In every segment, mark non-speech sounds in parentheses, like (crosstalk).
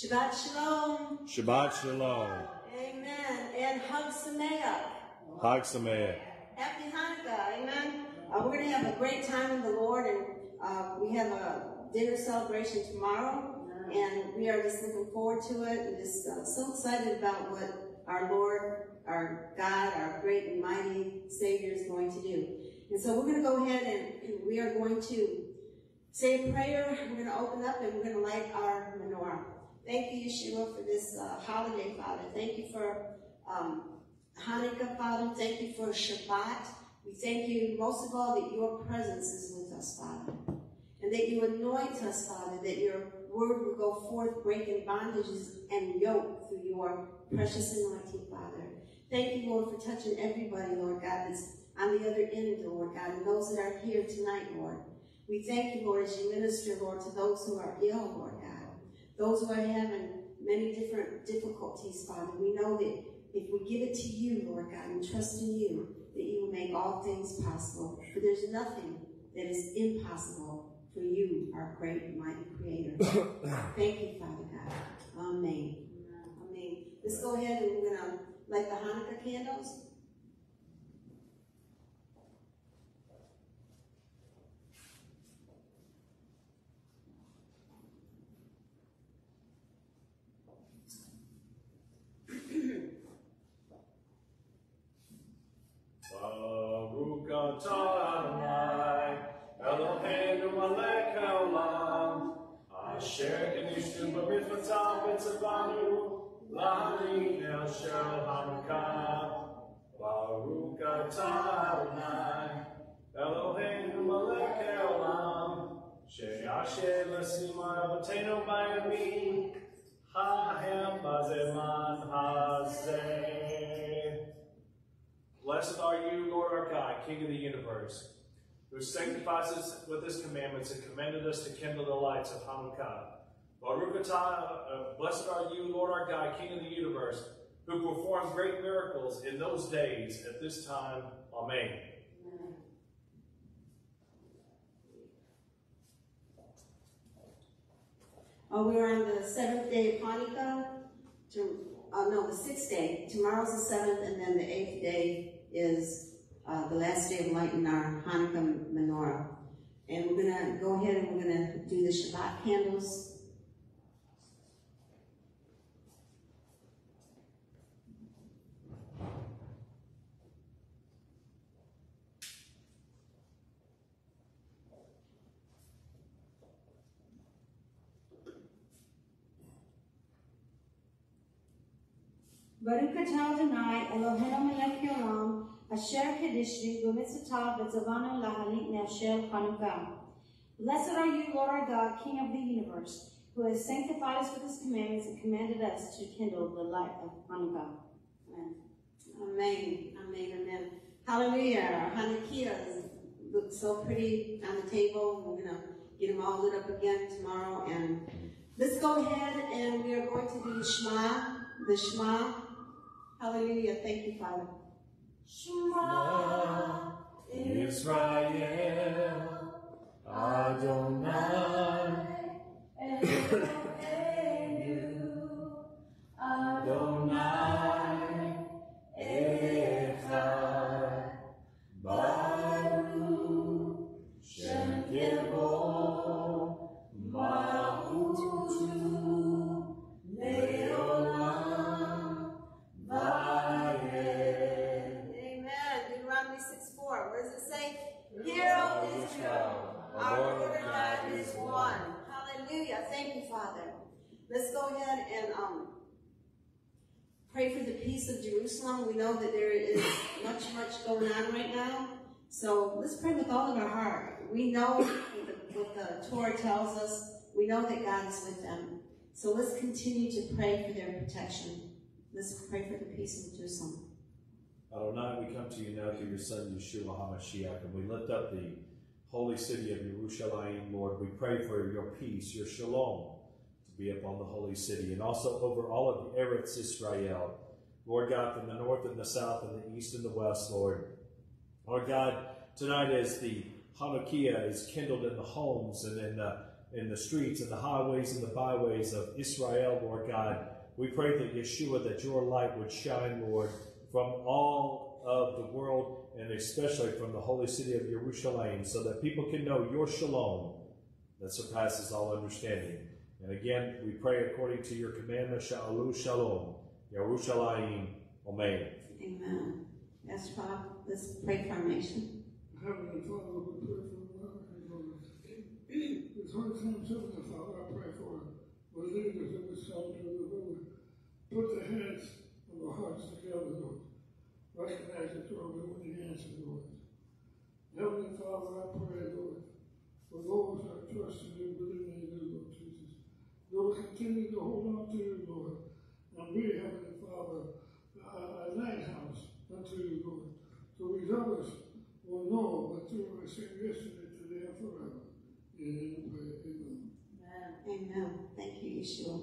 Shabbat Shalom. Shabbat Shalom. Amen. And Hug Sameach. Hag Sameach. Happy Hanukkah. Amen. Uh, we're going to have a great time in the Lord, and uh, we have a dinner celebration tomorrow, and we are just looking forward to it, and just uh, so excited about what our Lord, our God, our great and mighty Savior is going to do. And so we're going to go ahead and, and we are going to say a prayer. We're going to open up and we're going to light our menorah. Thank you, Yeshua, for this uh, holiday, Father. Thank you for um, Hanukkah, Father. Thank you for Shabbat. We thank you, most of all, that your presence is with us, Father. And that you anoint us, Father, that your word will go forth, breaking bondages and yoke through your precious anointing, Father. Thank you, Lord, for touching everybody, Lord God, that's on the other end, Lord God, and those that are here tonight, Lord. We thank you, Lord, as you minister, Lord, to those who are ill, Lord those who are having many different difficulties, Father. We know that if we give it to you, Lord God, and trust in you, that you will make all things possible. For there's nothing that is impossible for you, our great and mighty creator. (coughs) Thank you, Father God. Amen. Amen. Let's go ahead and we're going to light the Hanukkah candles. Baruch Adonai, Eloheinu melech haolam, asher kenishnu b'mitzvotav v'tzavanu, el shel Hanukkah. Baruch Adonai, Eloheinu melech haolam, she'asher l'sima avotenu b'yamin, ha'hem b'zeman hazeh. Blessed are you, Lord our God, King of the universe, who sanctifies us with his commandments and commanded us to kindle the lights of Hanukkah. Baruch atah, uh, blessed are you, Lord our God, King of the universe, who performed great miracles in those days at this time. Amen. Uh, we are on the seventh day of Hanukkah. Uh, no, the sixth day. Tomorrow's the seventh, and then the eighth day is uh, the last day of lighting our Hanukkah menorah. And we're going to go ahead and we're going to do the Shabbat candles. Baruch atah Adonai Eloheinu melech haolam asher Chanukah. Blessed are you, Lord our God, King of the universe, who has sanctified us with his commandments and commanded us to kindle the light of Hanukkah. Amen. Amen. Amen. Amen. Hallelujah. Our Hanukkahs look so pretty on the table. We're going to get them all lit up again tomorrow. And let's go ahead and we are going to do Shema, the Shema. Hallelujah. Thank you, Father. Shema Israel, Adonai, of Jerusalem. We know that there is much, much going on right now. So let's pray with all of our heart. We know what the, Torah tells us. We know that God is with them. So let's continue to pray for their protection. Let's pray for the peace of Jerusalem. Adonai, we come to you now through your Son, Yeshua HaMashiach, and we lift up the holy city of Yerushalayim, Lord. We pray for your peace, your shalom, to be upon the holy city, and also over all of Eretz Israel. Lord God, from the north and the south and the east and the west, Lord. Lord God, tonight as the Hanukkah is kindled in the homes and in the in the streets and the highways and the byways of Israel, Lord God. We pray that Yeshua, that your light would shine, Lord, from all of the world and especially from the holy city of Jerusalem, so that people can know your shalom that surpasses all understanding. And again, we pray according to your commandment, Sha'alu Shalom, Yerushalayim, Amen. Amen. Pastor Bob, let's pray for our nation. Heavenly Father, we pray for America, Lord. This whole time, Heavenly Father, I pray for the leaders of this country, Lord. Put the heads of the hearts together, Lord. Recognize that you are the only answer, Lord. Heavenly Father, I pray, Lord, for those that trust in you, believe in you, Lord Jesus. Lord, continue to hold on to you, Lord. And we, Heavenly Father, uh, a lighthouse unto you, Lord. So we others will know that you are the same yesterday, today, and forever. Amen. Amen. Thank you, Yeshua.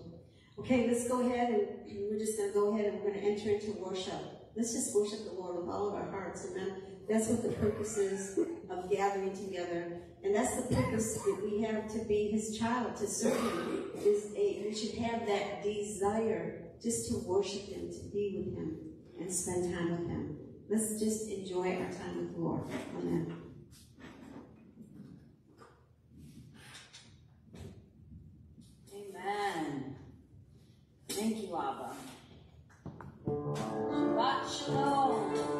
Okay, let's go ahead and we're just going to go ahead and we're going to enter into worship. Let's just worship the Lord with all of our hearts. Amen. That's what the purpose is of gathering together. And that's the purpose that we have to be his child, to serve him. Is a, we should have that desire just to worship him, to be with him, and spend time with him. Let's just enjoy our time with the Lord. Amen. Amen. Thank you, Abba. Shabbat Shalom.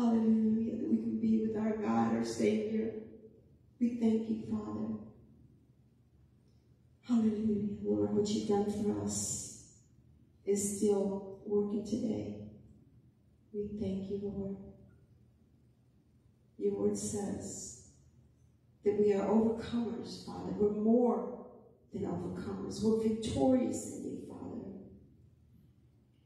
Hallelujah, that we can be with our God, our Savior. We thank you, Father. Hallelujah, Lord, what you've done for us is still working today. We thank you, Lord. Your word says that we are overcomers, Father. We're more than overcomers. We're victorious in you,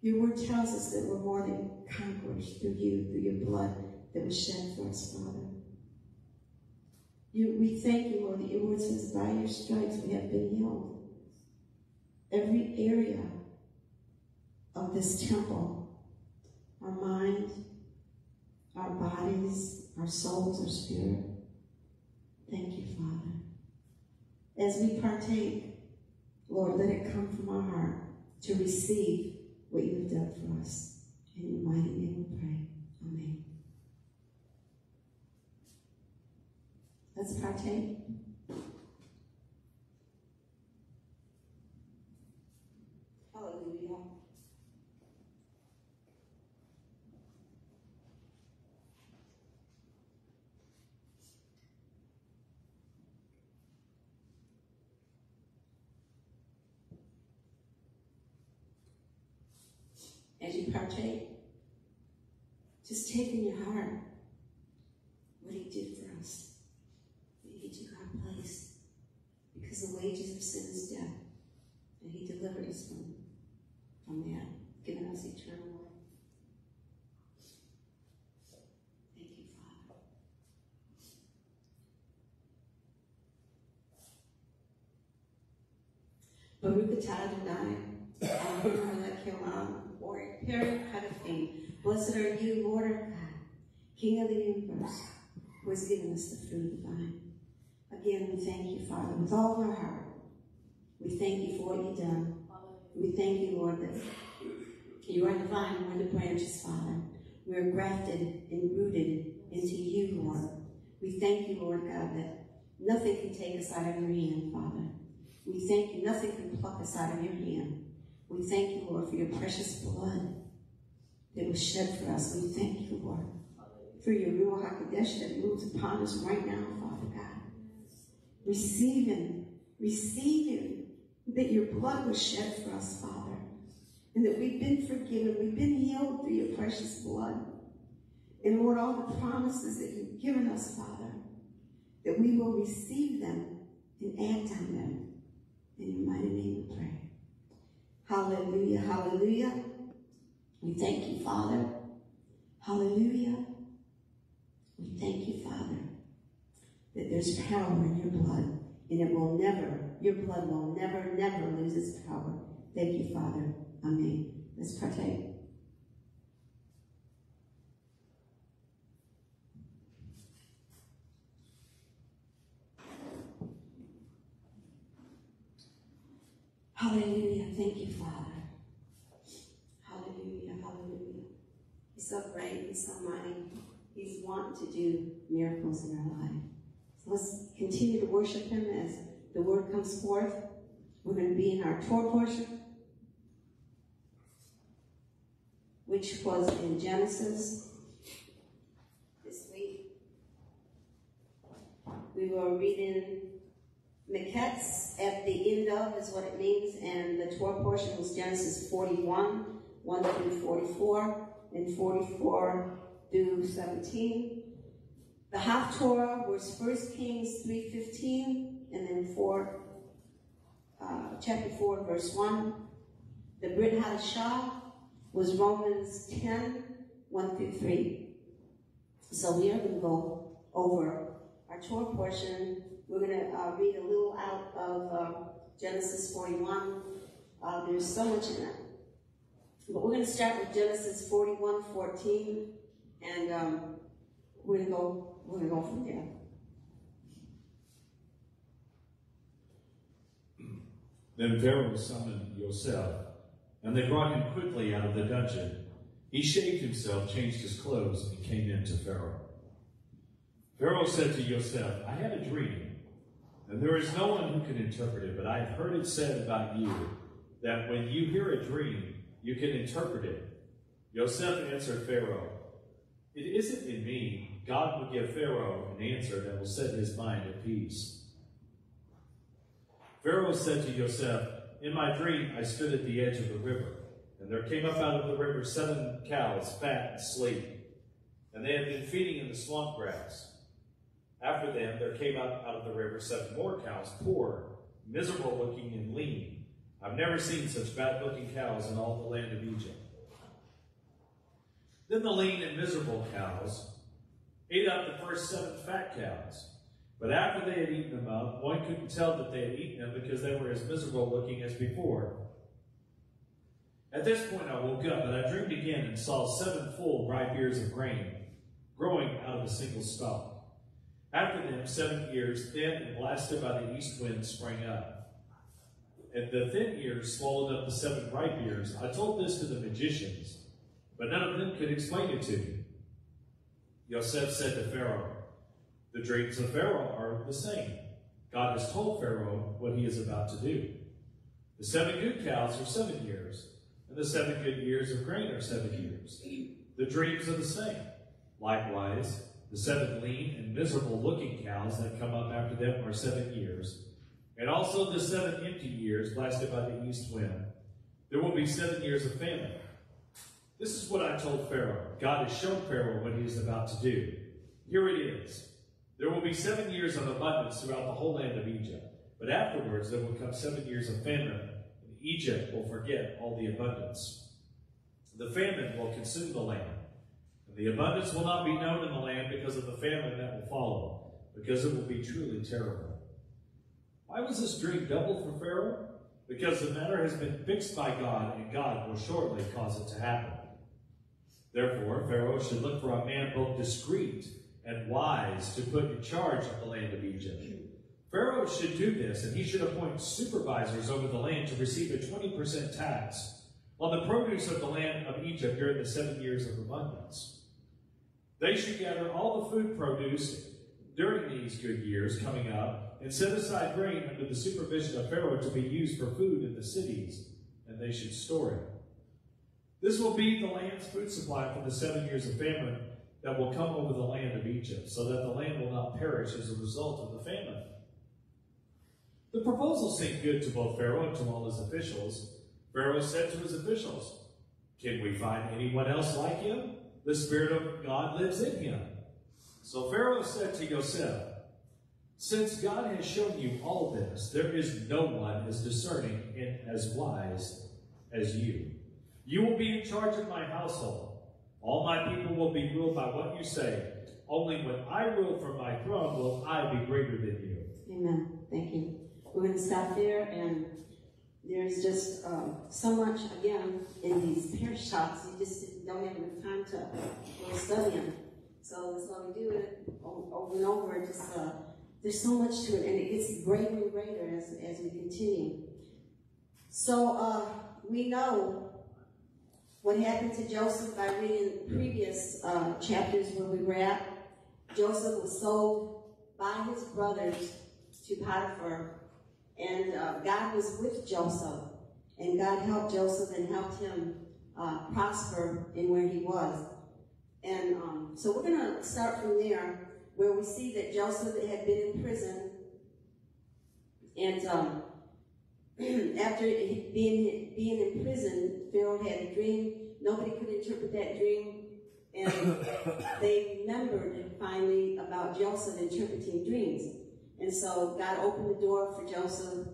your word tells us that we're more than conquerors through you, through your blood that was shed for us, Father. You, we thank you, Lord, that your word says, by your stripes we have been healed. Every area of this temple, our mind, our bodies, our souls, our spirit. Thank you, Father. As we partake, Lord, let it come from our heart to receive what you have done for us. In your mighty name we pray. Amen. Let's partake. Hallelujah. As you partake, just take in your heart what he did for us. That he took our place. Because the wages of sin is death. And he delivered us from, from that, giving us eternal life. Thank you, Father Adonai, Elohim melech haolam, or Peri Kadafim. Blessed are you, Lord our God, King of the universe, who has given us the fruit of the vine. Again, we thank you, Father, with all our heart. We thank you for what you've done. We thank you, Lord, that you are the vine, we're the branches, Father. We're grafted and rooted into you, Lord. We thank you, Lord God, that nothing can take us out of your hand, Father. We thank you, nothing can pluck us out of your hand. We thank you, Lord, for your precious blood that was shed for us. We thank you, Lord, for your Ruach HaKodesh that moves upon us right now, Father God. Receiving, receiving that your blood was shed for us, Father, and that we've been forgiven, we've been healed through your precious blood. And Lord, all the promises that you've given us, Father, that we will receive them and act on them. In your mighty name we pray. Hallelujah, hallelujah. We thank you, Father. Hallelujah. Thank you, Father, that there's power in your blood, and it will never, your blood will never, never lose its power. Thank you, Father. Amen. Let's partake. Hallelujah. Thank you, Father. Hallelujah. Hallelujah. He's so great. He's so mighty. He's wanting to do miracles in our life. So let's continue to worship him as the word comes forth. We're going to be in our Torah portion, which was in Genesis this week. We were reading Meketz at the end of is what it means, and the Torah portion was Genesis 41, 1 through 44, and 44 through 17. The Haftorah was 1 Kings 3.15, and then 4, uh, chapter 4, verse 1. The Brit Hadashah was Romans 10, 1 through 3. So we are going to go over our Torah portion we're going to uh, read a little out of uh, Genesis 41. Uh, there's so much in it. But we're going to start with Genesis 41, 14, and um, we're to go. We're to go from there. (clears throat) Then Pharaoh summoned Yosef, and they brought him quickly out of the dungeon. He shaved himself, changed his clothes, and came in to Pharaoh. Pharaoh said to Yosef, I had a dream, and there is no one who can interpret it, but I have heard it said about you that when you hear a dream, you can interpret it. Yosef answered Pharaoh, It isn't in me. God will give Pharaoh an answer that will set his mind at peace. Pharaoh said to Yosef, In my dream I stood at the edge of the river, and there came up out of the river seven cows, fat and sleek, and they had been feeding in the swamp grass. After them, there came up out of the river seven more cows, poor, miserable looking, and lean. I've never seen such bad looking cows in all the land of Egypt. Then the lean and miserable cows ate up the first seven fat cows. But after they had eaten them up, one couldn't tell that they had eaten them because they were as miserable looking as before. At this point I woke up, and I dreamed again and saw seven full ripe ears of grain growing out of a single stalk. After them, seven ears, thin and blasted by the east wind, sprang up. And the thin ears swallowed up the seven ripe ears. I told this to the magicians, but none of them could explain it to me. Yosef said to Pharaoh, The dreams of Pharaoh are the same. God has told Pharaoh what he is about to do. The seven good cows are seven years, and the seven good years of grain are seven years. The dreams are the same. Likewise, the seven lean and miserable looking cows that come up after them are seven years, and also the seven empty years blasted by the east wind. There will be seven years of famine. This is what I told Pharaoh. God has shown Pharaoh what he is about to do. Here it is. There will be seven years of abundance throughout the whole land of Egypt. But afterwards there will come seven years of famine, and Egypt will forget all the abundance. The famine will consume the land. And the abundance will not be known in the land because of the famine that will follow, because it will be truly terrible. Why was this dream double for Pharaoh? Because the matter has been fixed by God, and God will shortly cause it to happen. Therefore, Pharaoh should look for a man both discreet and wise to put in charge of the land of Egypt. Pharaoh should do this, and he should appoint supervisors over the land to receive a 20% tax on the produce of the land of Egypt during the seven years of abundance. They should gather all the food produce during these good years coming up and set aside grain under the supervision of Pharaoh to be used for food in the cities, and they should store it. This will be the land's food supply for the seven years of famine that will come over the land of Egypt, so that the land will not perish as a result of the famine. The proposal seemed good to both Pharaoh and to all his officials. Pharaoh said to his officials, Can we find anyone else like him? The Spirit of God lives in him. So Pharaoh said to Yosef, Since God has shown you all this, there is no one as discerning and as wise as you. You will be in charge of my household. All my people will be ruled by what you say. Only when I rule from my throne will I be greater than you. Amen. Thank you. We're going to stop there, and there's just um, so much, again, in these parish talks. You just don't have enough time to go study them. So that's why we do it over and over. Just uh, There's so much to it, and it gets greater and greater as, as we continue. So uh, we know what happened to Joseph by reading previous uh, chapters where we were at. Joseph was sold by his brothers to Potiphar, and uh, God was with Joseph, and God helped Joseph and helped him uh, prosper in where he was. And um, so we're going to start from there, where we see that Joseph had been in prison, and um, (clears throat) after being being in prison, Pharaoh had a dream. Nobody could interpret that dream, and (coughs) they remembered finally about Joseph interpreting dreams. And so God opened the door for Joseph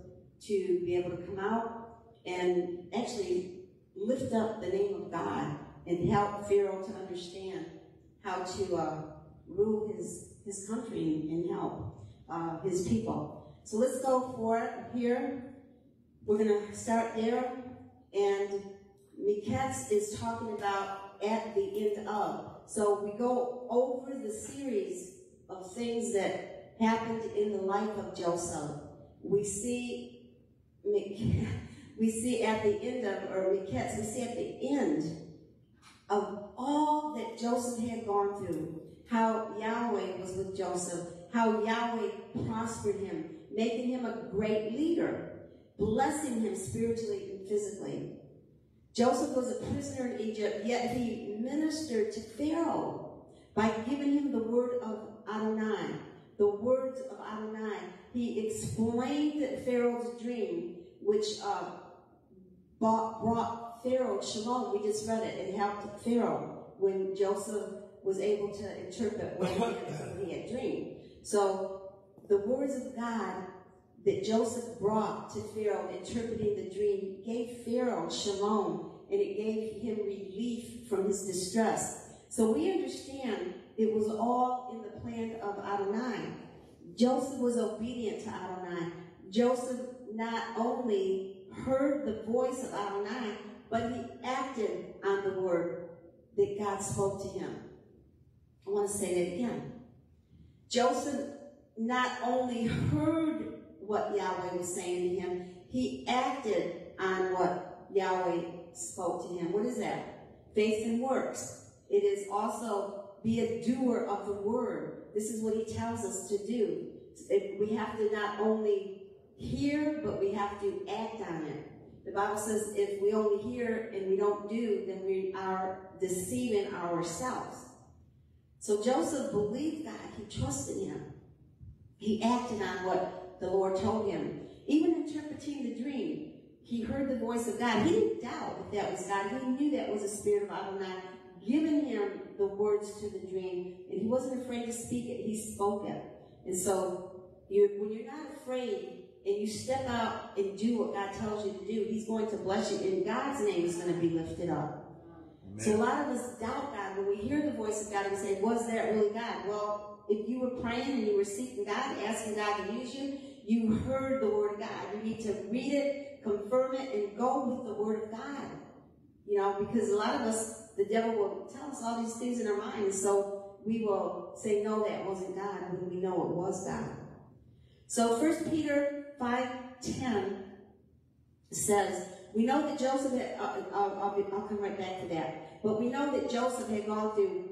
to be able to come out and actually lift up the name of God and help Pharaoh to understand how to uh, rule his his country and help uh, his people. So let's go for it here. We're going to start there. And Miketz is talking about at the end of. So we go over the series of things that happened in the life of Joseph. We see, (laughs) we see at the end of, or Miketz, we see at the end of all that Joseph had gone through, how Yahweh was with Joseph, how Yahweh prospered him, making him a great leader, blessing him spiritually and physically. Joseph was a prisoner in Egypt, yet he ministered to Pharaoh by giving him the word of Adonai, the words of Adonai. He explained Pharaoh's dream, which uh, brought, brought Pharaoh shalom. We just read it. It helped Pharaoh when Joseph was able to interpret what he had, what he had dreamed. So the words of God that Joseph brought to Pharaoh, interpreting the dream, gave Pharaoh shalom, and it gave him relief from his distress. So we understand it was all in the plan of Adonai. Joseph was obedient to Adonai. Joseph not only heard the voice of Adonai, but he acted on the word that God spoke to him. I want to say that again. Joseph not only heard what Yahweh was saying to him, he acted on what Yahweh spoke to him. What is that? Faith and works. It is also be a doer of the word. This is what he tells us to do. We have to not only hear, but we have to act on it. The Bible says if we only hear and we don't do, then we are deceiving ourselves. So Joseph believed God. He trusted him. He acted on what the Lord told him. Even interpreting the dream, he heard the voice of God. He didn't doubt that that was God. He knew that was the spirit of Adonai giving him the words to the dream. And he wasn't afraid to speak it. He spoke it. And so you, when you're not afraid and you step out and do what God tells you to do, he's going to bless you. And God's name is going to be lifted up. So a lot of us doubt God when we hear the voice of God and say, was that really God? Well, if you were praying and you were seeking God, asking God to use you, you heard the word of God. You need to read it, confirm it, and go with the word of God. You know, because a lot of us, the devil will tell us all these things in our minds, so we will say, no, that wasn't God, when we know it was God. So 1 Peter 5.10 says, we know that Joseph had, uh, I'll, I'll, be, I'll come right back to that, but we know that Joseph had gone through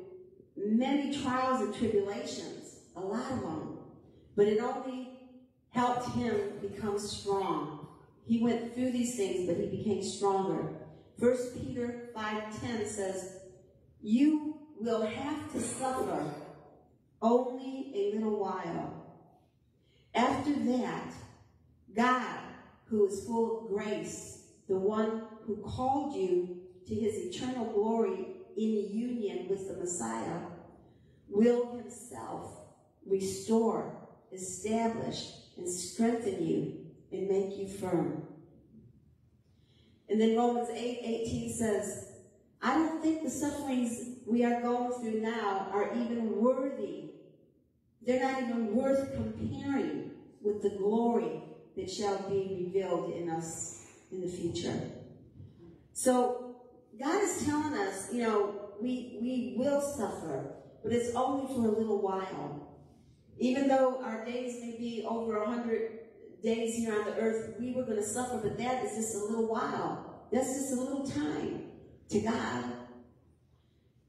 many trials and tribulations, a lot of them, but it only helped him become strong. He went through these things, but he became stronger. First Peter 5.10 says, You will have to suffer only a little while. After that, God, who is full of grace, the one who called you to his eternal glory in union with the Messiah, will himself restore, establish, and strengthen you and make you firm. And then Romans 8 18 says, I don't think the sufferings we are going through now are even worthy. They're not even worth comparing with the glory that shall be revealed in us in the future. So God is telling us, you know, we, we will suffer, but it's only for a little while. Even though our days may be over a hundred days here on the earth, we were going to suffer, but that is just a little while. That's just a little time to God.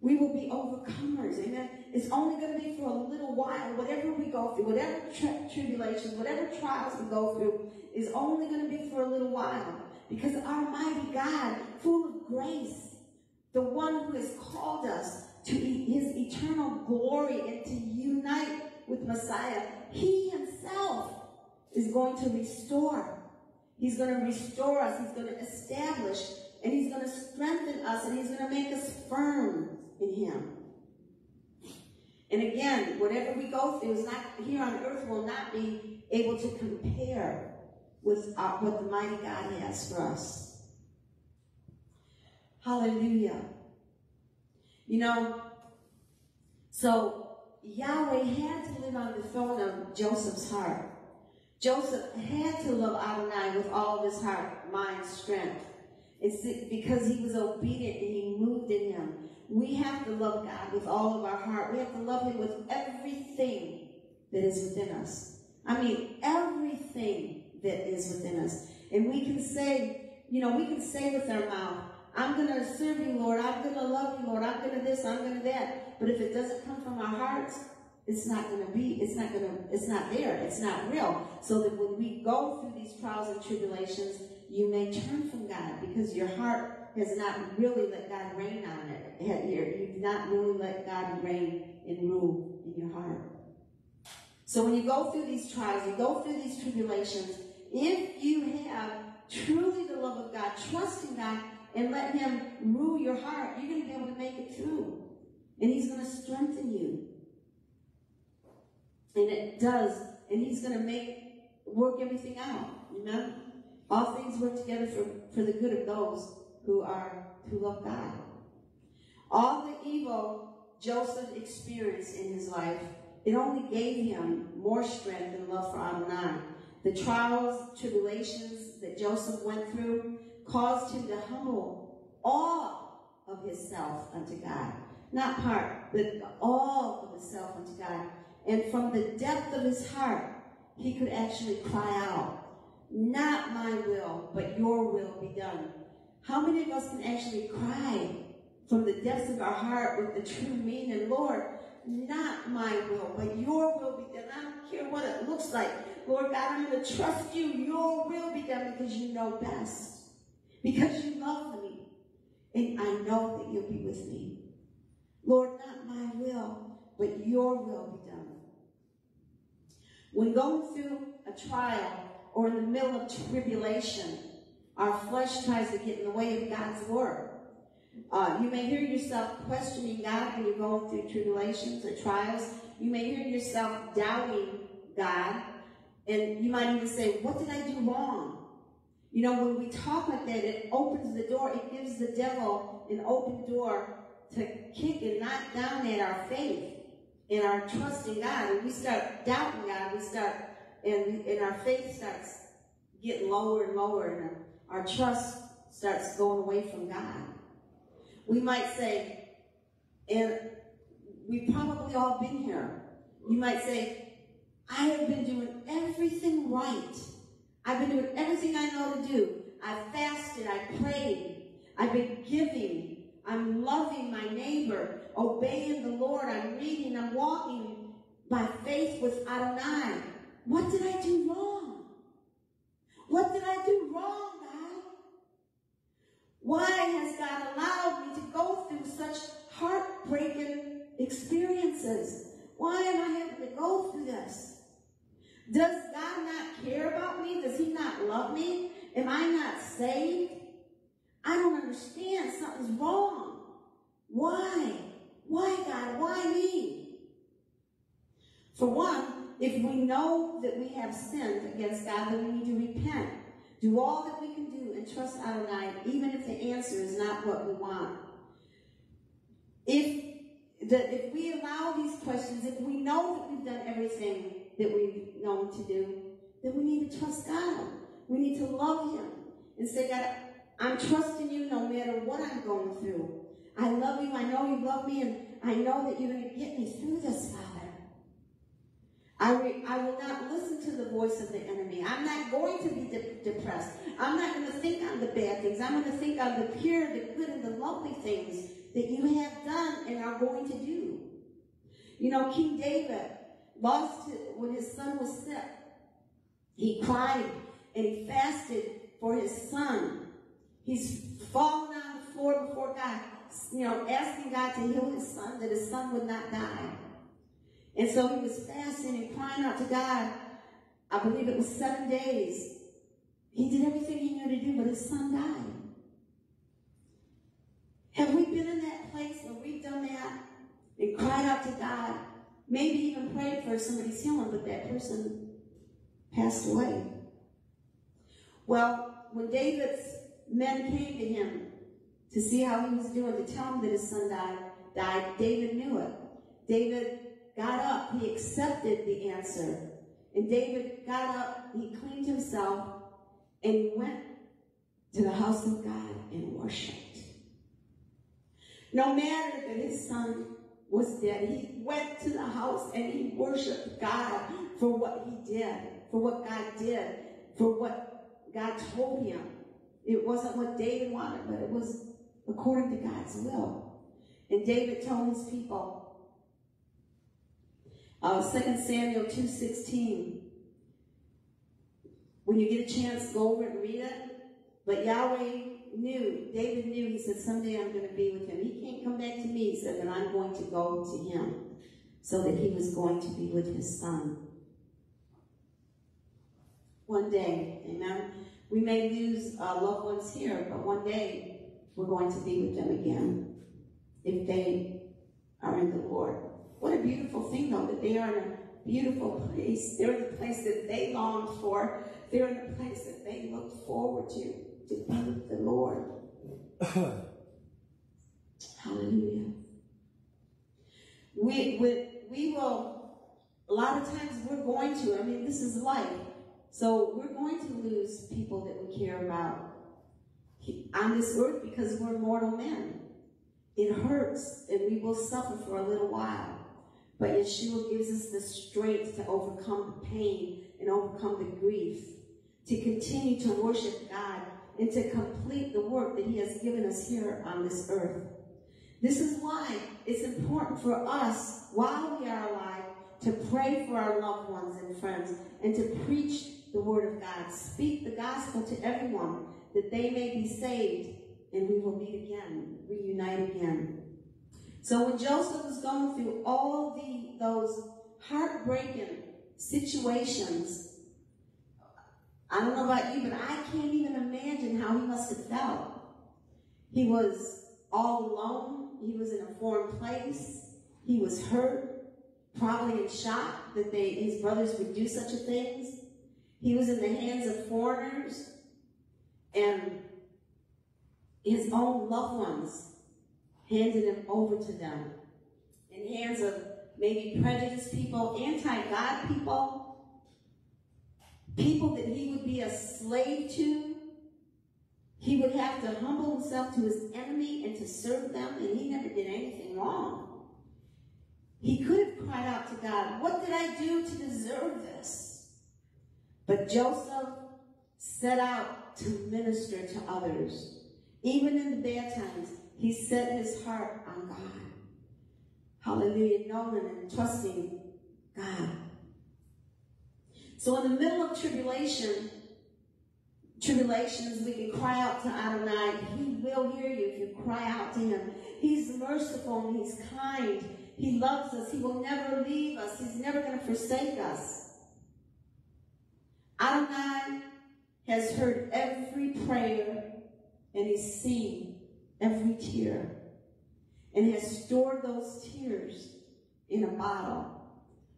We will be overcomers. Amen. It's only going to be for a little while. Whatever we go through, whatever tri- tribulations, whatever trials we go through, is only going to be for a little while. Because our mighty God, full of grace, the one who has called us to his eternal glory and to unite with Messiah, he himself is going to restore. He's going to restore us. He's going to establish and he's going to strengthen us and he's going to make us firm in him. And again, whatever we go through is not here on earth will not be able to compare with our, what the mighty God has for us. Hallelujah. You know, so Yahweh had to live on the throne of Joseph's heart. Joseph had to love Adonai with all of his heart, mind, strength. It's because he was obedient and he moved in him. We have to love God with all of our heart. We have to love him with everything that is within us. I mean, everything that is within us. And we can say, you know, we can say with our mouth, I'm going to serve you, Lord. I'm going to love you, Lord. I'm going to this, I'm going to that. But if it doesn't come from our hearts, it's not going to be, it's not going to, it's not there. It's not real. So that when we go through these trials and tribulations, you may turn from God because your heart has not really let God reign on it. You've not really let God reign and rule in your heart. So when you go through these trials, you go through these tribulations, if you have truly the love of God, trusting God, and let Him rule your heart, you're going to be able to make it through. And He's going to strengthen you. And it does. And he's going to make, work everything out. you know? All things work together for, for the good of those who are, who love God. All the evil Joseph experienced in his life, it only gave him more strength and love for Adonai. The trials, tribulations that Joseph went through caused him to humble all of himself unto God. Not part, but all of himself unto God. And from the depth of his heart, he could actually cry out, Not my will, but your will be done. How many of us can actually cry from the depths of our heart with the true meaning, Lord, not my will, but your will be done. I don't care what it looks like. Lord God, I'm going to trust you. Your will be done because you know best. Because you love me. And I know that you'll be with me. Lord, not my will, but your will be done. When going through a trial or in the middle of tribulation, our flesh tries to get in the way of God's word. Uh, you may hear yourself questioning God when you're going through tribulations or trials. You may hear yourself doubting God. And you might even say, What did I do wrong? You know, when we talk like that, it opens the door, it gives the devil an open door to kick and knock down at our faith and our trust in God. And we start doubting God, we start, and, and our faith starts getting lower and lower, and our, our trust starts going away from God. We might say, and we've probably all been here. You might say, I have been doing everything right. I've been doing everything I know to do. I've fasted, I've prayed, I've been giving, I'm loving my neighbor, obeying the Lord, I'm reading, I'm walking by faith with Adonai. What did I do wrong? What did I do wrong, God? Why has God allowed me to go through such heartbreaking experiences? Why am I having to go through this? Does God not care about me? Does he not love me? Am I not saved? I don't understand. Something's wrong. Why? Why, God? Why me? For one, if we know that we have sinned against God, then we need to repent. Do all that we can do and trust Adonai, even if the answer is not what we want. If that if we allow these questions, if we know that we've done everything that we've known to do, then we need to trust God. We need to love Him and say, God, I'm trusting you no matter what I'm going through. I love you. I know you love me, and I know that you're going to get me through this, Father. I, re- I will not listen to the voice of the enemy. I'm not going to be de- depressed. I'm not going to think on the bad things. I'm going to think on the pure, the good, and the lovely things that you have done and are going to do. You know, King David lost when his son was sick. He cried and he fasted for his son. He's fallen on the floor before God, you know, asking God to heal his son, that his son would not die. And so he was fasting and crying out to God. I believe it was seven days. He did everything he knew to do, but his son died. Have we been in that place where we've done that and cried out to God? Maybe even prayed for somebody's healing, but that person passed away. Well, when David's men came to him to see how he was doing, to tell him that his son died, died, David knew it. David got up, he accepted the answer. And David got up, he cleaned himself, and he went to the house of God and worshiped. No matter that his son was dead, he went to the house and he worshiped God for what he did, for what God did, for what God told him. It wasn't what David wanted, but it was according to God's will. And David told his people, uh, 2 Samuel 2.16, when you get a chance, go over and read it. But Yahweh knew, David knew, he said, someday I'm going to be with him. He can't come back to me, he said, I'm going to go to him. So that he was going to be with his son. One day, amen. We may lose uh, loved ones here, but one day we're going to be with them again if they are in the Lord. What a beautiful thing, though, that they are in a beautiful place. They're in the place that they longed for. They're in the place that they looked forward to, to be with the Lord. (coughs) Hallelujah. We, we, we will, a lot of times we're going to, I mean, this is life. So we're going to lose people that we care about on this earth because we're mortal men. It hurts and we will suffer for a little while. But Yeshua gives us the strength to overcome the pain and overcome the grief, to continue to worship God and to complete the work that He has given us here on this earth. This is why it's important for us, while we are alive, to pray for our loved ones and friends and to preach the word of God. Speak the gospel to everyone that they may be saved and we will meet again, reunite again. So when Joseph was going through all the those heartbreaking situations, I don't know about you, but I can't even imagine how he must have felt. He was all alone. He was in a foreign place. He was hurt, probably in shock that they his brothers would do such a thing. He was in the hands of foreigners and his own loved ones handed him over to them in hands of maybe prejudiced people, anti-God people, people that he would be a slave to. He would have to humble himself to his enemy and to serve them, and he never did anything wrong. He could have cried out to God, What did I do to deserve this? But Joseph set out to minister to others. Even in the bad times, he set his heart on God. Hallelujah, knowing and trusting God. So in the middle of tribulation, tribulations, we can cry out to Adonai. He will hear you if you cry out to him. He's merciful and he's kind. He loves us. He will never leave us. He's never going to forsake us. Adonai has heard every prayer and he's seen every tear and has stored those tears in a bottle.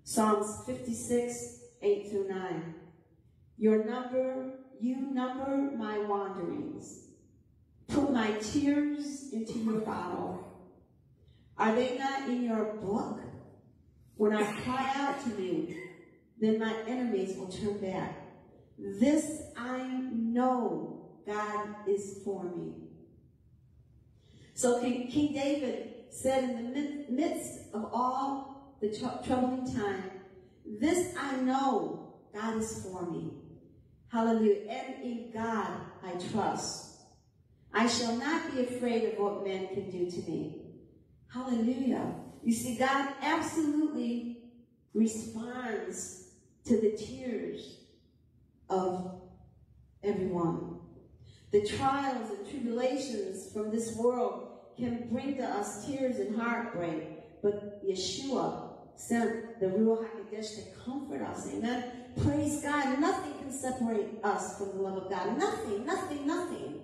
Psalms 56, 8 through 9. Your number, you number my wanderings. Put my tears into your bottle. Are they not in your book? When I cry out to you, then my enemies will turn back. This I know God is for me. So King David said in the midst of all the troubling time, this I know God is for me. Hallelujah. And in God I trust. I shall not be afraid of what men can do to me. Hallelujah. You see, God absolutely responds to the tears of everyone. The trials and tribulations from this world can bring to us tears and heartbreak, but Yeshua sent the Ruach HaKodesh to comfort us. Amen. Praise God. Nothing can separate us from the love of God. Nothing, nothing, nothing.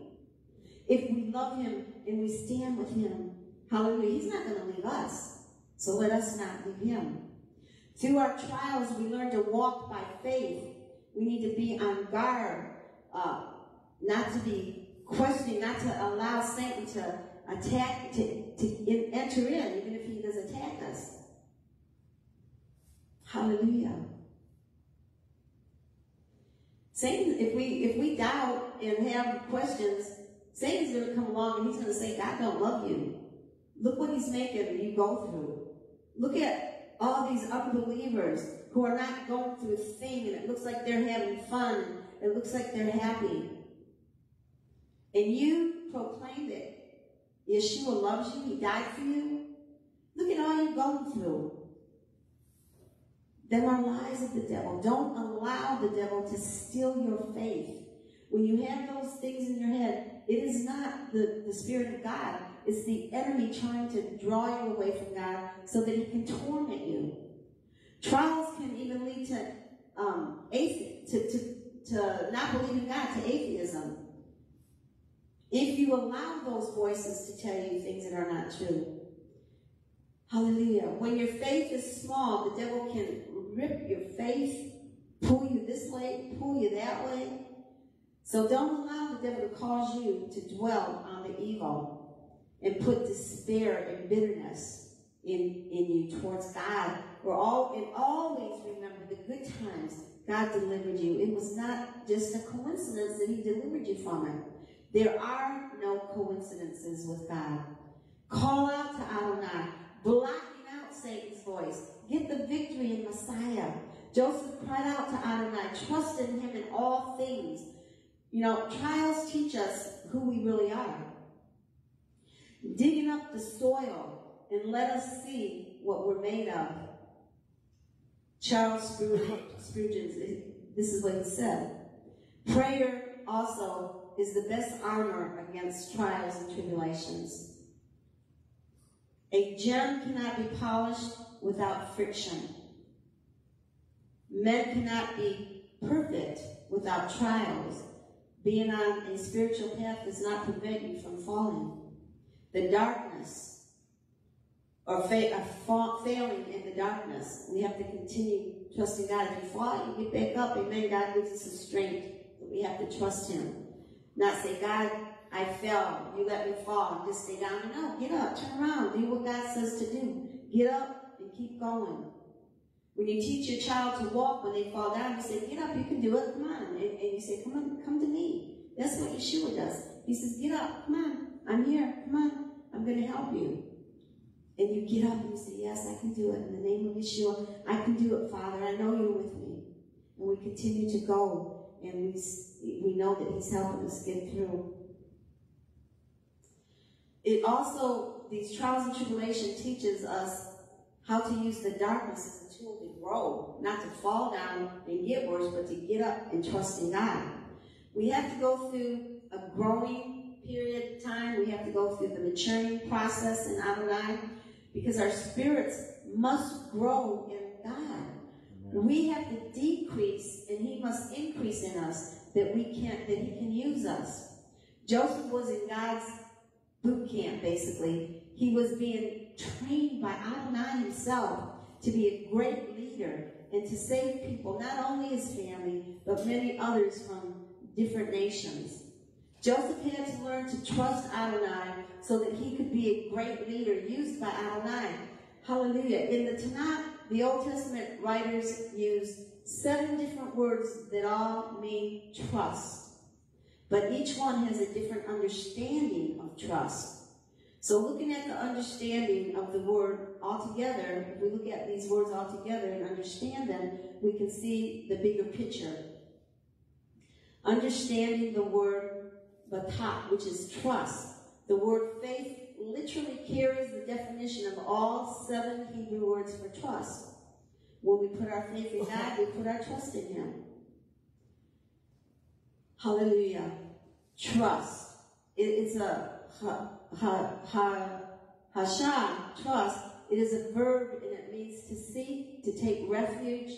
If we love him and we stand with him, hallelujah, he's not going to leave us. So let us not leave him. Through our trials, we learn to walk by faith. We need to be on guard, uh, not to be questioning, not to allow Satan to attack, to, to in, enter in, even if he does attack us. Hallelujah. Satan, if we if we doubt and have questions, Satan's going to come along and he's going to say, God don't love you. Look what he's making you go through. Look at all these unbelievers who are not going through a thing and it looks like they're having fun. It looks like they're happy. And you proclaim it. Yeshua loves you. He died for you. Look at all you're going through. Them are lies of the devil. Don't allow the devil to steal your faith. When you have those things in your head, it is not the, the Spirit of God. It's the enemy trying to draw you away from God so that he can torment you. Trials can even lead to um, athe- to, to, to not believing God, to atheism. If you allow those voices to tell you things that are not true. Hallelujah. When your faith is small, the devil can rip your faith, pull you this way, pull you that way. So don't allow the devil to cause you to dwell on the evil and put despair and bitterness in, in you towards God. We're all and always remember the good times God delivered you. It was not just a coincidence that He delivered you from it. There are no coincidences with God. Call out to Adonai, blocking out Satan's voice. Get the victory in Messiah. Joseph cried out to Adonai, trust in him in all things. You know, trials teach us who we really are. Digging up the soil and let us see what we're made of. Charles Spurgeon, Spurgeon, eh, this is what he said. Prayer also is the best armor against trials and tribulations. A gem cannot be polished without friction. Men cannot be perfect without trials. Being on a spiritual path does not prevent you from falling. The darkness, or fa- uh, fa- failing in the darkness, we have to continue trusting God. If you fall, you get back up. Amen. God gives us the strength, but we have to trust Him. Not say, God, I fell. You let me fall. And just stay down. No, get up. Turn around. Do what God says to do. Get up and keep going. When you teach your child to walk when they fall down, you say, get up, you can do it, come on. And, and you say, come on, come to me. That's what Yeshua does. He says, get up, come on, I'm here, come on, I'm going to help you. And you get up and you say, yes, I can do it. In the name of Yeshua, I can do it, Father. I know you're with me. And we continue to go, and we, we know that he's helping us get through. It also, these trials and tribulation teaches us how to use the darkness as a tool to grow, not to fall down and get worse, but to get up and trust in God. We have to go through a growing period of time. We have to go through the maturing process in Adonai because our spirits must grow in God. We have to decrease and he must increase in us that we can't that he can use us. Joseph was in God's boot camp basically. He was being trained by Adonai himself to be a great leader and to save people, not only his family, but many others from different nations. Joseph had to learn to trust Adonai so that he could be a great leader used by Adonai. Hallelujah. In the Tanakh, the Old Testament writers use seven different words that all mean trust. But each one has a different understanding of trust. So looking at the understanding of the word altogether, if we look at these words altogether and understand them, we can see the bigger picture. Understanding the word batat, which is trust. The word faith literally carries the definition of all seven Hebrew words for trust. When we put our faith in God, we put our trust in Him. Hallelujah. Trust. It, it's a ha, ha, ha, hasha, trust. It is a verb and it means to seek, to take refuge.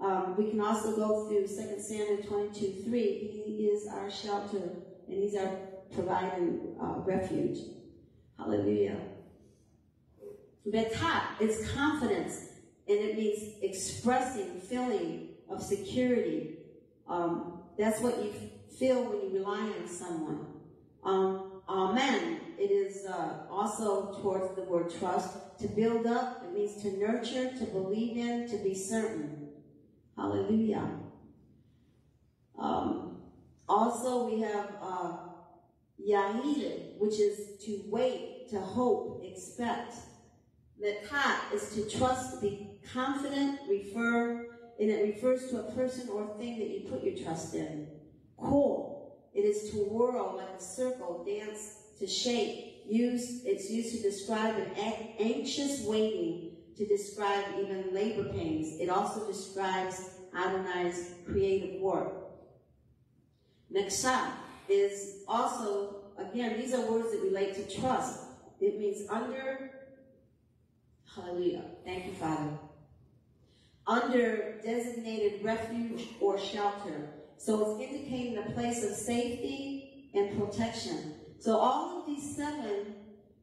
Um, we can also go through 2 Samuel 22 3. He is our shelter and He's our providing uh, refuge. Hallelujah. Betat, it's confidence, and it means expressing, feeling of security. Um, that's what you feel when you rely on someone. Um, amen. It is uh, also towards the word trust. To build up, it means to nurture, to believe in, to be certain. Hallelujah. Um, also, we have uh, Yahid, which is to wait, to hope, expect. Metat is to trust, be confident, refer, and it refers to a person or thing that you put your trust in. Cool. It is to whirl like a circle, dance, to shake. Use, it's used to describe an anxious waiting, to describe even labor pains. It also describes Adonai's creative work. Neksha is also, again, these are words that relate to trust. It means under, hallelujah, thank you, Father. Under designated refuge or shelter. So it's indicating a place of safety and protection. So all of these seven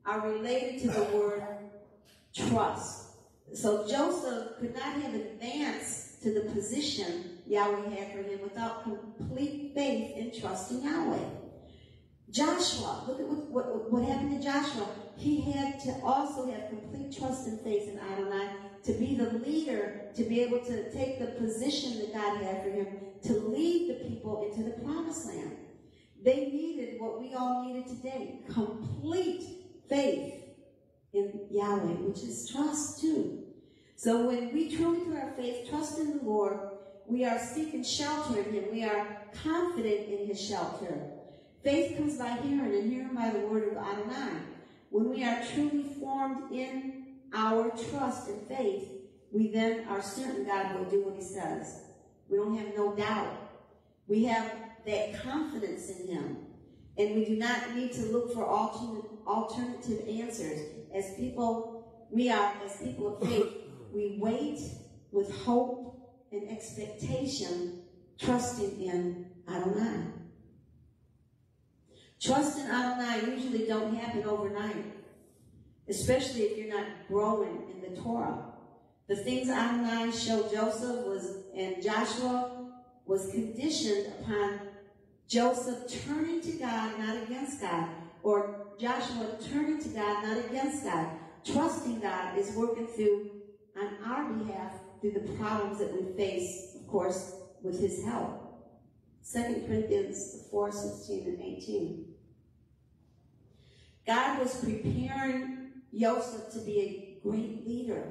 are related to the word trust. So Joseph could not have advanced to the position Yahweh had for him without complete faith and trust in Yahweh. Joshua, look at what, what, what happened to Joshua. He had to also have complete trust and faith in Adonai to be the leader, to be able to take the position that God had for him, to lead the people into the promised land. They needed what we all needed today complete faith in Yahweh, which is trust too. So when we truly put our faith, trust in the Lord, we are seeking shelter in Him. We are confident in His shelter. Faith comes by hearing, and hearing by the word of Adonai. When we are truly formed in our trust and faith, we then are certain God will do what He says. We don't have no doubt. We have that confidence in Him. And we do not need to look for alternate, alternative answers. As people, we are, as people of faith, we wait with hope and expectation, trusting in Adonai. Trust in Adonai usually don't happen overnight, especially if you're not growing in the Torah. The things Adonai showed Joseph was and Joshua was conditioned upon Joseph turning to God, not against God, or Joshua turning to God, not against God. Trusting God is working through on our behalf through the problems that we face, of course, with his help. 2 Corinthians 4, 16 and 18. God was preparing Joseph to be a great leader.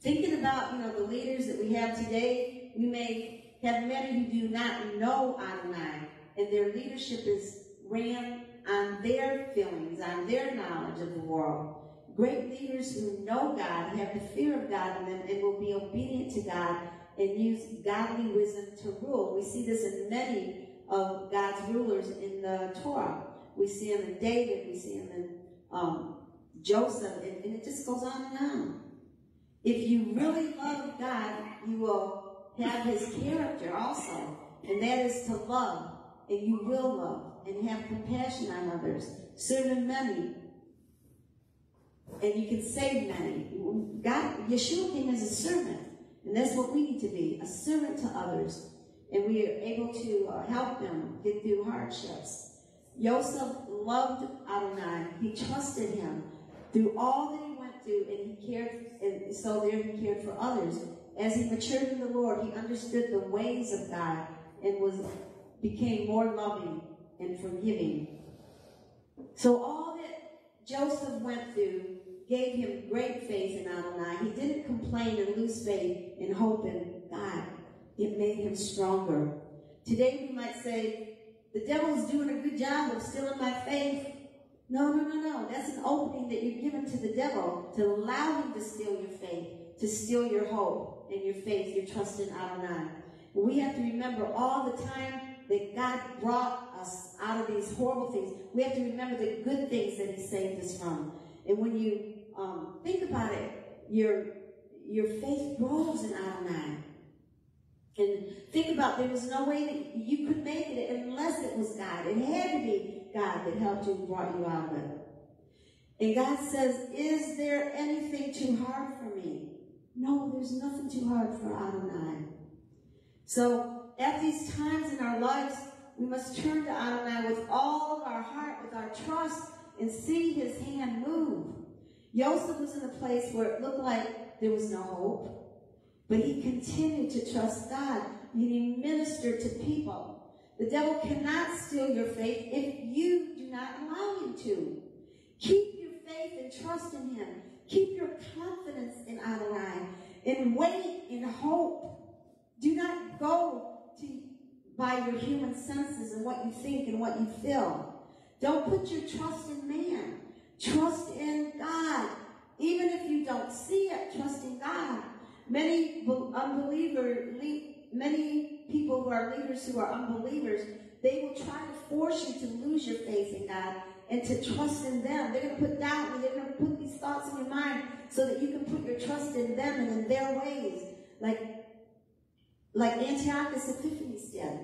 Thinking about, you know, the leaders that we have today, we may have many who do not know Adonai, and their leadership is ran on their feelings, on their knowledge of the world. Great leaders who know God, have the fear of God in them, and will be obedient to God and use godly wisdom to rule. We see this in many of God's rulers in the Torah. We see him in David, we see him in um, Joseph, and, and it just goes on and on. If you really love God, you will have his character also, and that is to love, and you will love, and have compassion on others, serving many, and you can save many. God, Yeshua came as a servant, and that's what we need to be, a servant to others, and we are able to uh, help them get through hardships. Joseph loved Adonai. He trusted him through all that he went through, and he cared, and so there he cared for others. As he matured in the Lord, he understood the ways of God and was became more loving and forgiving. So all that Joseph went through gave him great faith in Adonai. He didn't complain and lose faith and hope in God. It made him stronger. Today we might say, the devil is doing a good job of stealing my faith. No, no, no, no. That's an opening that you've given to the devil to allow him to steal your faith, to steal your hope and your faith, your trust in Adonai. We have to remember all the time that God brought us out of these horrible things. We have to remember the good things that He saved us from. And when you um, think about it, your your faith grows in Adonai. And think about there was no way that you could make it unless it was God. It had to be God that helped you and brought you out of it. And God says, Is there anything too hard for me? No, there's nothing too hard for Adonai. So at these times in our lives, we must turn to Adonai with all of our heart, with our trust, and see his hand move. Joseph was in a place where it looked like there was no hope. But he continued to trust God and he ministered to people. The devil cannot steal your faith if you do not allow him to. Keep your faith and trust in him. Keep your confidence in Adonai and wait in hope. Do not go to by your human senses and what you think and what you feel. Don't put your trust in man. Trust in God. Even if you don't see it, trust in God. Many unbeliever, many people who are leaders who are unbelievers, they will try to force you to lose your faith in God and to trust in them. They're going to put doubt and they're going to put these thoughts in your mind so that you can put your trust in them and in their ways, like like Antiochus Epiphanes did.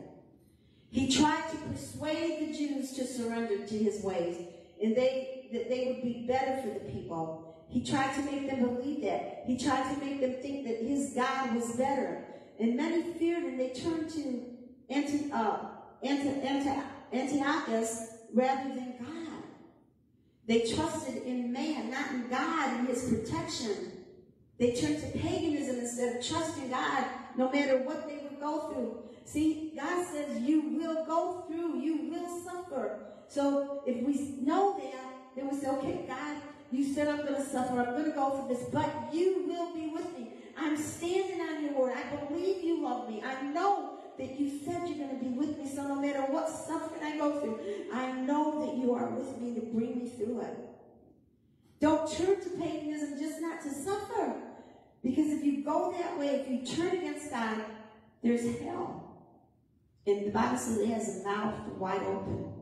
He tried to persuade the Jews to surrender to his ways, and they that they would be better for the people. He tried to make them believe that. He tried to make them think that his God was better. And many feared and they turned to Anti, uh, Anti, Anti, Antiochus rather than God. They trusted in man, not in God and his protection. They turned to paganism instead of trusting God no matter what they would go through. See, God says you will go through, you will suffer. So if we know that, then we say, okay, God, you said I'm going to suffer, I'm going to go through this, but you will be with me. I'm standing on your word. I believe you love me. I know that you said you're going to be with me. So no matter what suffering I go through, I know that you are with me to bring me through it. Don't turn to paganism just not to suffer. Because if you go that way, if you turn against God, there's hell. And the Bible says it has a mouth wide open.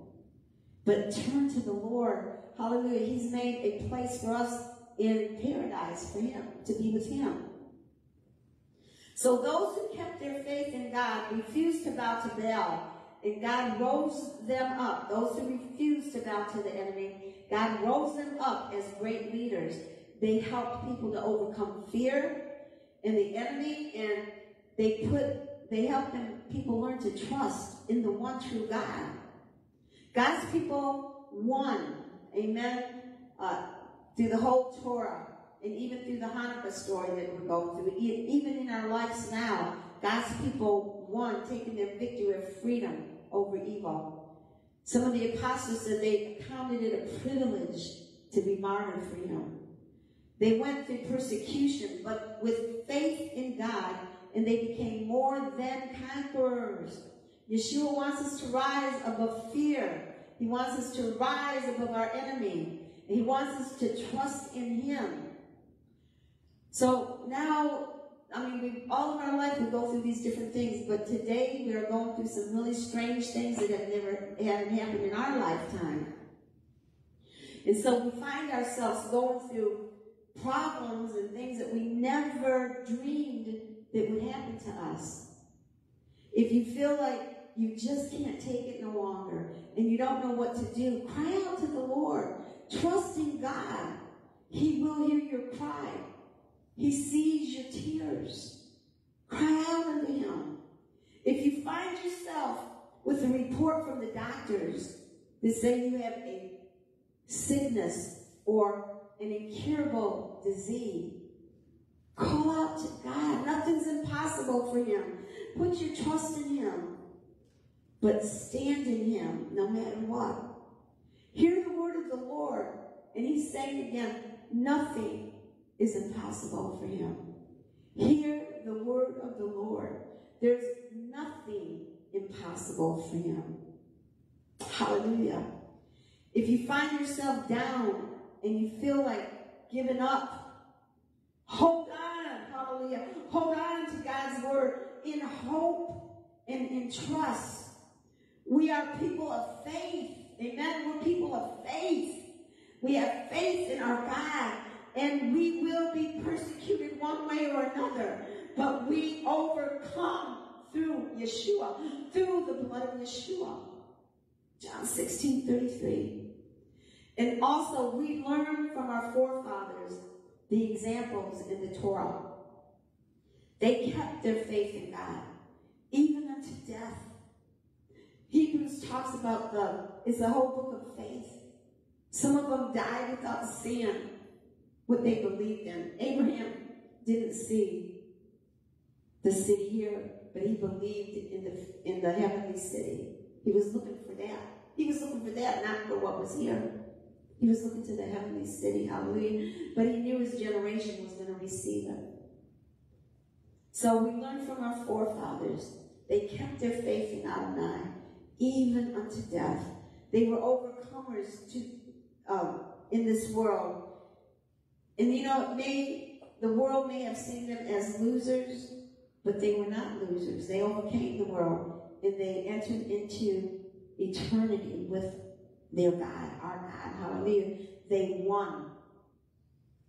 But turn to the Lord. Hallelujah. He's made a place for us in paradise for Him, to be with Him. So those who kept their faith in God refused to bow to Baal, and God rose them up. Those who refused to bow to the enemy, God rose them up as great leaders. They helped people to overcome fear and the enemy, and they put they helped them people learn to trust in the one true God. God's people won, amen, uh, through the whole Torah and even through the Hanukkah story that we're going through, even in our lives now, God's people won, taking their victory of freedom over evil. Some of the apostles said they counted it a privilege to be martyred for Him. They went through persecution, but with faith in God, and they became more than conquerors. Yeshua wants us to rise above fear. He wants us to rise above our enemy. He wants us to trust in him. So now, I mean, we all of our life we go through these different things, but today we are going through some really strange things that have never hadn't happened in our lifetime. And so we find ourselves going through problems and things that we never dreamed that would happen to us. If you feel like you just can't take it no longer and you don't know what to do, cry out to the Lord. Trust in God. He will hear your cry. He sees your tears. Cry out unto him. If you find yourself with a report from the doctors that say you have a sickness or an incurable disease, call out to God. Nothing's impossible for him. Put your trust in him. But stand in him no matter what. Hear the word of the Lord. And he's saying again, nothing is impossible for him. Hear the word of the Lord. There's nothing impossible for him. Hallelujah. If you find yourself down and you feel like giving up, hold on. Hallelujah. Hold on to God's word in hope and in trust. We are people of faith. Amen. We're people of faith. We have faith in our God and we will be persecuted one way or another, but we overcome through Yeshua, through the blood of Yeshua. John 16, 33. And also, we learn from our forefathers the examples in the Torah. They kept their faith in God, even unto death. Hebrews talks about the, it's a whole book of faith. Some of them died without seeing what they believed in. Abraham didn't see the city here, but he believed in the in the heavenly city. He was looking for that. He was looking for that, not for what was here. He was looking to the heavenly city, hallelujah. But he knew his generation was going to receive it. So we learn from our forefathers. They kept their faith in Adonai, even unto death. They were overcomers to um, in this world and you know, may the world may have seen them as losers, but they were not losers. They overcame the world and they entered into eternity with their God, our God. Hallelujah. They won.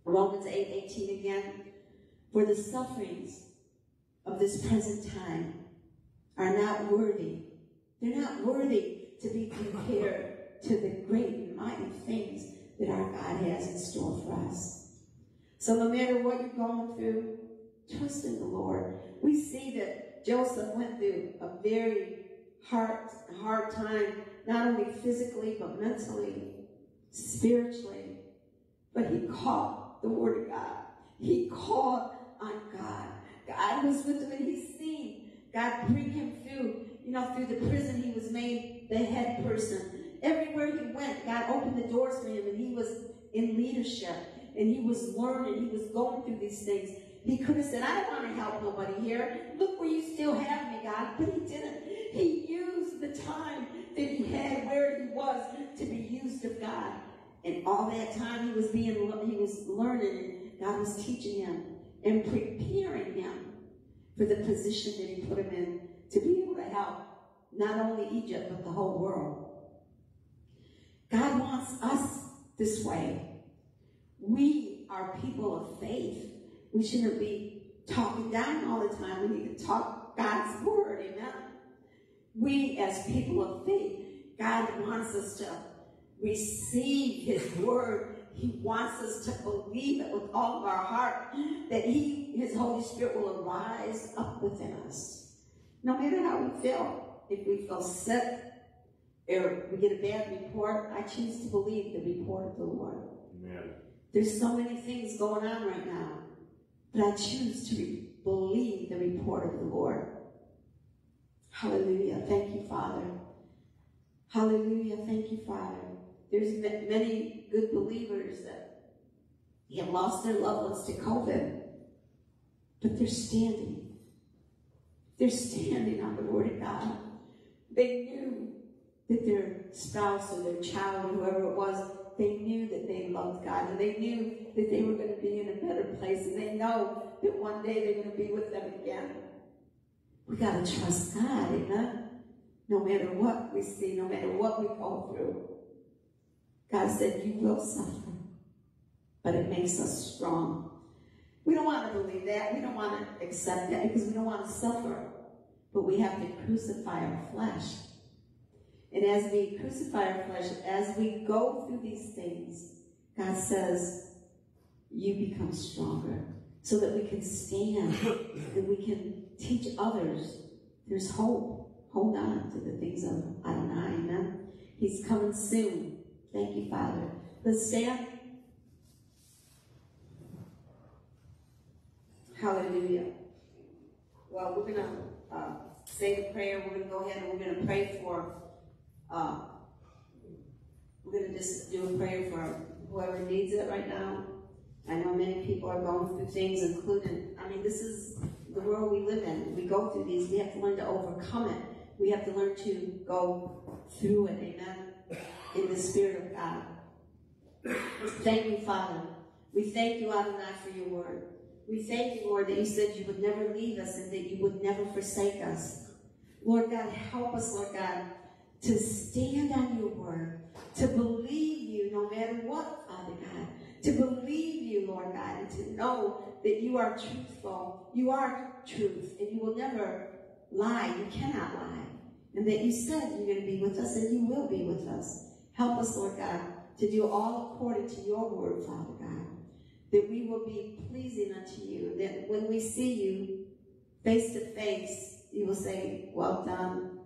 Romans 8 18 again. For the sufferings of this present time are not worthy. They're not worthy to be compared to the great and mighty things that our God has in store for us. So no matter what you're going through, trust in the Lord. We see that Joseph went through a very hard, hard time, not only physically, but mentally, spiritually. But he caught the word of God. He called on God. God was with him and he seen God bring him through, you know, through the prison he was made the head person. Everywhere he went, God opened the doors for him and he was in leadership and he was learning, he was going through these things. He could have said, I don't want to help nobody here. Look where you still have me, God. But he didn't. He used the time that he had where he was to be used of God. And all that time he was being, he was learning God was teaching him and preparing him for the position that he put him in to be able to help not only Egypt, but the whole world. God wants us this way. We are people of faith. We shouldn't be talking down all the time. We need to talk God's word, amen? We, as people of faith, God wants us to receive his word. He wants us to believe it with all of our heart that he, his Holy Spirit will arise up within us. No matter how we feel, if we feel sick or we get a bad report, I choose to believe the report of the Lord. Amen. There's so many things going on right now, but I choose to believe the report of the Lord. Hallelujah. Thank you, Father. Hallelujah. Thank you, Father. There's ma- many good believers that have lost their loved ones to COVID, but they're standing. They're standing on the Word of God. They knew that their spouse or their child whoever it was, they knew that they loved God and they knew that they were going to be in a better place and they know that one day they're going to be with them again. We got to trust God, amen? No matter what we see, no matter what we go through. God said, You will suffer, but it makes us strong. We don't want to believe that. We don't want to accept that because we don't want to suffer. But we have to crucify our flesh. And as we crucify our flesh, as we go through these things, God says, you become stronger so that we can stand and we can teach others there's hope. Hold on to the things of Adonai, amen? He's coming soon. Thank you, Father. Let's stand. Hallelujah. Well, we're going to uh, say the prayer. We're going to go ahead and we're going to pray for uh, we're going to just do a prayer for whoever needs it right now. I know many people are going through things, including, I mean, this is the world we live in. We go through these. We have to learn to overcome it. We have to learn to go through it, amen, in the Spirit of God. Thank you, Father. We thank you, Adonai, for your word. We thank you, Lord, that you said you would never leave us and that you would never forsake us. Lord God, help us, Lord God, to stand on your word, to believe you no matter what, Father God, to believe you, Lord God, and to know that you are truthful. You are truth, and you will never lie. You cannot lie. And that you said you're going to be with us, and you will be with us. Help us, Lord God, to do all according to your word, Father God. That we will be pleasing unto you. That when we see you face to face, you will say, Well done,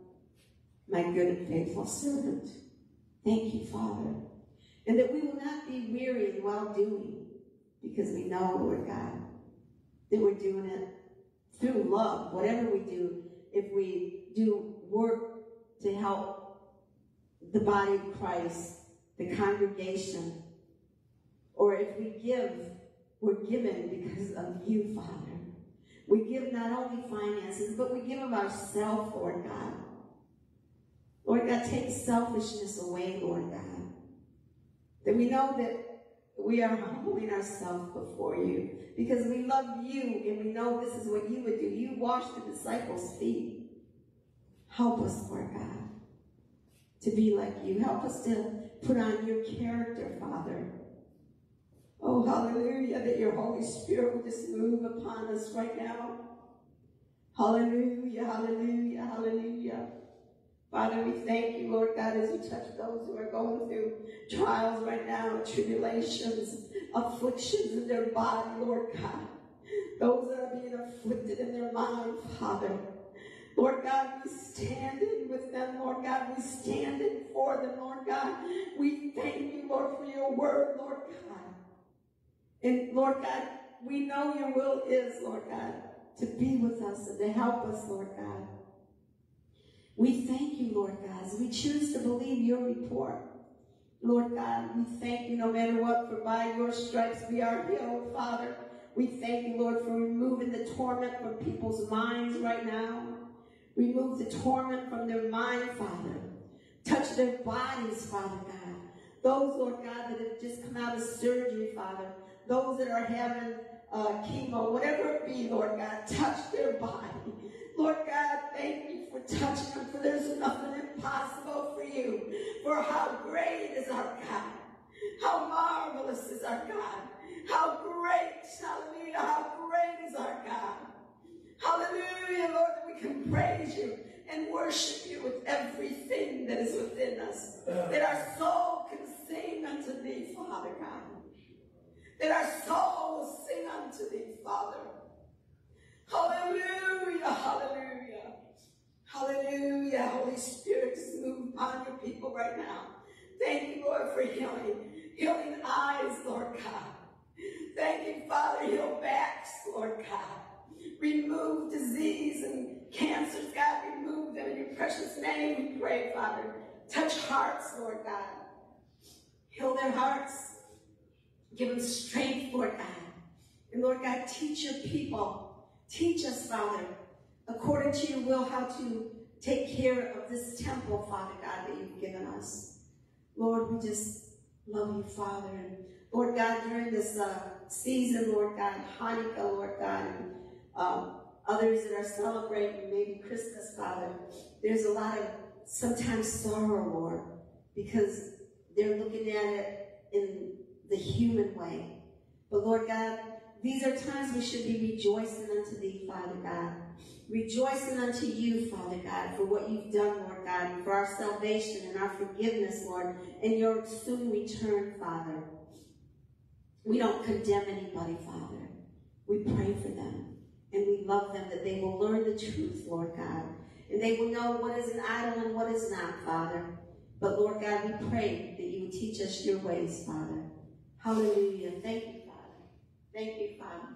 my good and faithful servant. Thank you, Father. And that we will not be weary in well doing, because we know, Lord God, that we're doing it through love. Whatever we do, if we do work to help the body of Christ, the congregation, or if we give, we're given because of you, Father. We give not only finances, but we give of ourselves, Lord God. Lord God, take selfishness away, Lord God. That we know that we are humbling ourselves before you because we love you and we know this is what you would do. You washed the disciples' feet. Help us, Lord God, to be like you. Help us to put on your character, Father. Oh, hallelujah, that your Holy Spirit will just move upon us right now. Hallelujah, hallelujah, hallelujah. Father, we thank you, Lord God, as you touch those who are going through trials right now, tribulations, afflictions in their body, Lord God. Those that are being afflicted in their mind, Father. Lord God, we stand in with them, Lord God. We stand in for them, Lord God. We thank you, Lord, for your word, Lord God. And Lord God, we know your will is, Lord God, to be with us and to help us, Lord God. We thank you, Lord God, as we choose to believe your report. Lord God, we thank you no matter what, for by your stripes we are healed, Father. We thank you, Lord, for removing the torment from people's minds right now. Remove the torment from their mind, Father. Touch their bodies, Father God. Those, Lord God, that have just come out of surgery, Father. Those that are having uh, chemo, whatever it be, Lord God, touch their body. Lord God, thank you for touching them, for there's nothing impossible for you. For how great is our God. How marvelous is our God. How great, hallelujah, how great is our God. Hallelujah, Lord, that we can praise you and worship you with everything that is within us. That our soul can sing unto thee, Father God. That our soul will sing unto thee, Father. Hallelujah, hallelujah. Hallelujah. Holy Spirit, just move upon your people right now. Thank you, Lord, for healing. Healing eyes, Lord God. Thank you, Father, heal backs, Lord God. Remove disease and cancers, God. Remove them in your precious name, we pray, Father. Touch hearts, Lord God. Heal their hearts. Give them strength, Lord God. And Lord God, teach your people. Teach us, Father, according to your will, how to take care of this temple, Father God, that you've given us. Lord, we just love you, Father. And Lord God, during this uh, season, Lord God, Hanukkah, Lord God, and um, others that are celebrating maybe Christmas, Father, there's a lot of sometimes sorrow, Lord, because they're looking at it in the human way. But Lord God, these are times we should be rejoicing unto thee, Father God. Rejoicing unto you, Father God, for what you've done, Lord God, for our salvation and our forgiveness, Lord, and your soon return, Father. We don't condemn anybody, Father. We pray for them, and we love them that they will learn the truth, Lord God, and they will know what is an idol and what is not, Father. But Lord God, we pray that you would teach us your ways, Father. Hallelujah. Thank you, Father. Thank you, Father.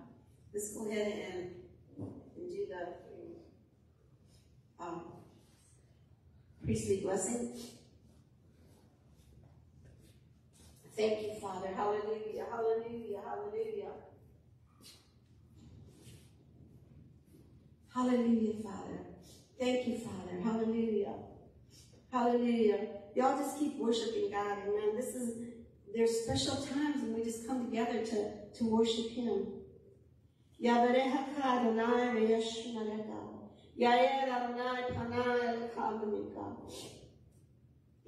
Let's go ahead and, and do the um, priestly blessing. Thank you, Father. Hallelujah. Hallelujah. Hallelujah. Hallelujah, Father. Thank you, Father. Hallelujah. Hallelujah. Y'all just keep worshiping God. Amen. This is there's special times when we just come together to, to worship Him.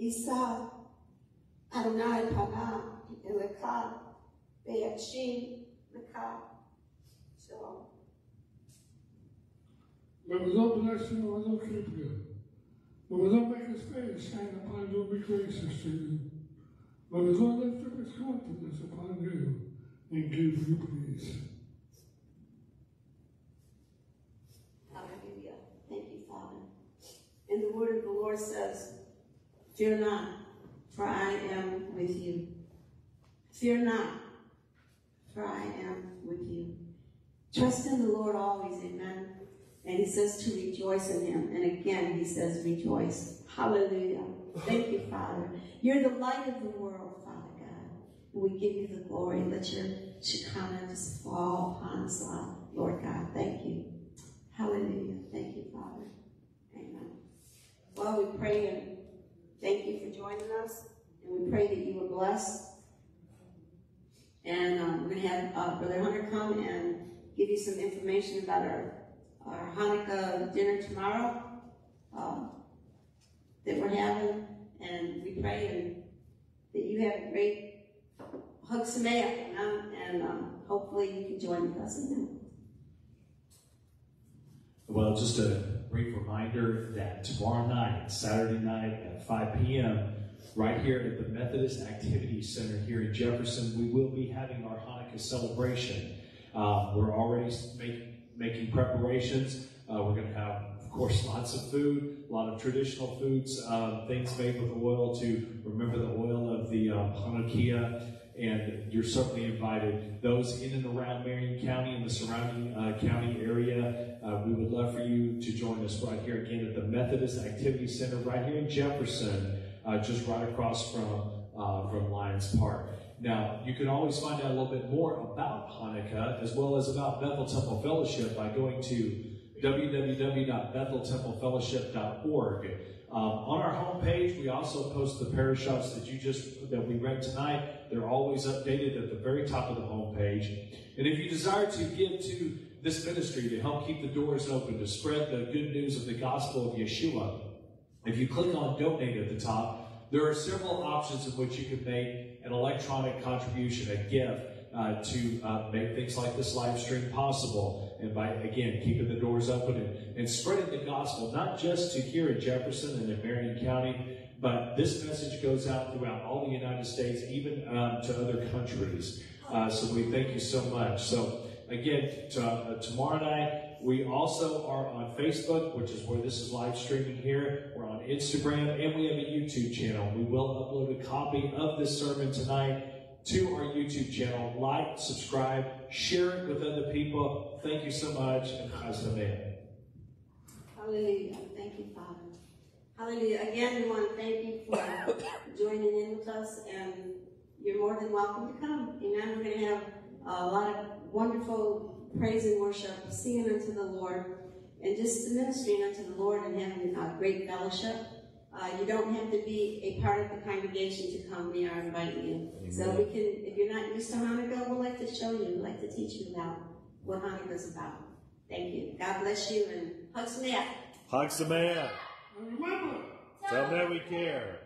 Isa Adonai pana eleka ve'yachim leka. Shalom. But we don't bless you, we don't keep you. But we don't make his face shine upon you, be gracious to you. But we don't lift up his countenance upon you and give you peace. Hallelujah. Thank you, Father. And the word of the Lord says, Fear not, for I am with you. Fear not, for I am with you. Trust in the Lord always, amen. And he says to rejoice in him. And again, he says rejoice. Hallelujah. Thank you, Father. You're the light of the world, Father God. We give you the glory. Let your Shekinah just fall upon us, Lord God. Thank you. Hallelujah. Thank you, Father. Amen. Well, we pray and thank you for joining us. And we pray that you were blessed. And um, we're going to have uh, Brother Hunter come and give you some information about our, our Hanukkah dinner tomorrow um, that we're having. And we pray and that you have a great Hag Sameach, you know, and um, hopefully you can join us in that. Well, just a, brief reminder that tomorrow night, Saturday night at 5 p.m., right here at the Methodist Activity Center here in Jefferson, we will be having our Hanukkah celebration. Uh, we're already make, making preparations. Uh, we're going to have, course, lots of food, a lot of traditional foods, um, things made with oil to remember the oil of the um, Hanukkah. And you're certainly invited. Those in and around Marion County and the surrounding uh, county area, uh, we would love for you to join us right here again at the Methodist Activity Center right here in Jefferson, uh, just right across from uh, from Lions Park. Now, you can always find out a little bit more about Hanukkah as well as about Bethel Temple Fellowship by going to www.betheltemplefellowship.org. Um, on our homepage, we also post the shots that you just that we read tonight. They're always updated at the very top of the homepage. And if you desire to give to this ministry to help keep the doors open, to spread the good news of the gospel of Yeshua, if you click on donate at the top, there are several options in which you can make an electronic contribution, a gift, uh, to uh, make things like this live stream possible. And by, again, keeping the doors open and, and spreading the gospel, not just to here in Jefferson and in Marion County, but this message goes out throughout all the United States, even um, to other countries. Uh, so we thank you so much. So again, uh, tomorrow night, we also are on Facebook, which is where this is live streaming here. We're on Instagram, and we have a YouTube channel. We will upload a copy of this sermon tonight to our YouTube channel. Like, subscribe, share it with other people. Thank you so much, and Chag Sameach. Hallelujah. Thank you, Father. Hallelujah. Again, we want to thank you for joining in with us, and you're more than welcome to come. Amen. We're going to have a lot of wonderful praise and worship, singing unto the Lord, and just ministering unto the Lord and having a great fellowship. Uh, you don't have to be a part of the congregation to come. We are inviting you. So we can, if you're not used to Hanukkah, we'd like to show you, we'd like to teach you about what Hanukkah is about. Thank you. God bless you and hugs me up. Hag Sameach. And remember, Tell them that we care.